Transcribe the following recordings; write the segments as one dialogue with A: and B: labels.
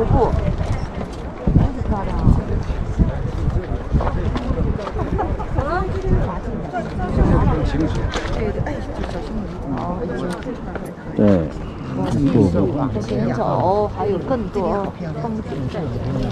A: 瀑布，真是漂亮啊！对对，哎，小心哦，
B: 对，
A: 往前走，还有更多风景在前面。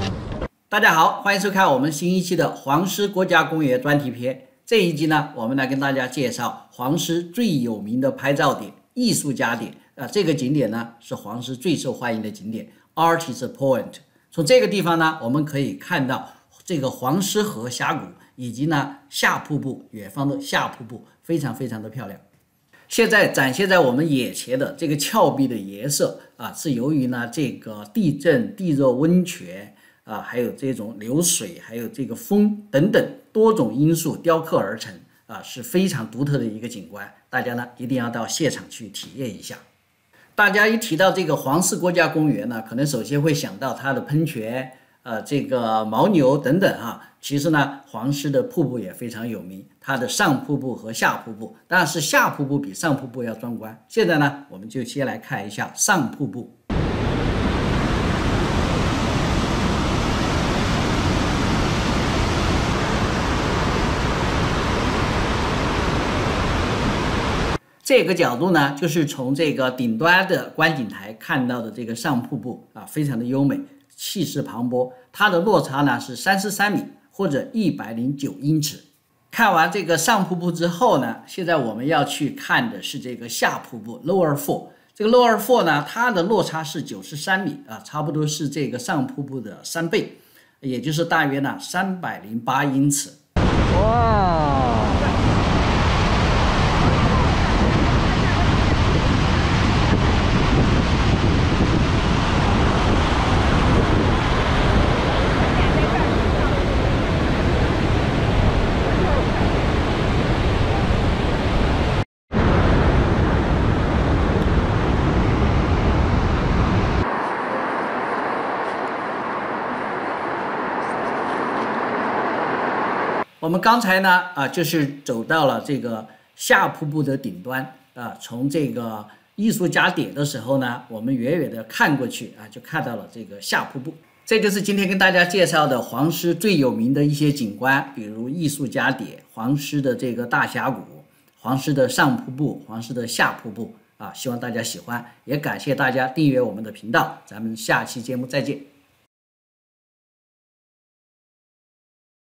C: 大家好，欢迎收看我们新一期的黄石国家公园专题片。这一集呢，我们来跟大家介绍黄石最有名的拍照点——艺术家点。啊，这个景点呢是黄石最受欢迎的景点，Artist Point。从这个地方呢，我们可以看到这个黄石河峡谷，以及呢下瀑布，远方的下瀑布，非常非常的漂亮。现在展现在我们眼前的这个峭壁的颜色啊，是由于呢这个地震、地热温泉啊，还有这种流水，还有这个风等等多种因素雕刻而成啊，是非常独特的一个景观。大家呢一定要到现场去体验一下。大家一提到这个黄石国家公园呢，可能首先会想到它的喷泉，呃，这个牦牛等等哈。其实呢，黄石的瀑布也非常有名，它的上瀑布和下瀑布，但是下瀑布比上瀑布要壮观。现在呢，我们就先来看一下上瀑布。这个角度呢，就是从这个顶端的观景台看到的这个上瀑布啊，非常的优美，气势磅礴。它的落差呢是三十三米或者一百零九英尺。看完这个上瀑布之后呢，现在我们要去看的是这个下瀑布 （Lower Fall）。这个 Lower Fall 呢，它的落差是九十三米啊，差不多是这个上瀑布的三倍，也就是大约呢三百零八英尺。哇！我们刚才呢，啊，就是走到了这个下瀑布的顶端啊。从这个艺术家点的时候呢，我们远远的看过去啊，就看到了这个下瀑布。这就是今天跟大家介绍的黄石最有名的一些景观，比如艺术家点、黄石的这个大峡谷、黄石的上瀑布、黄石的下瀑布啊。希望大家喜欢，也感谢大家订阅我们的频道。咱们下期节目再见。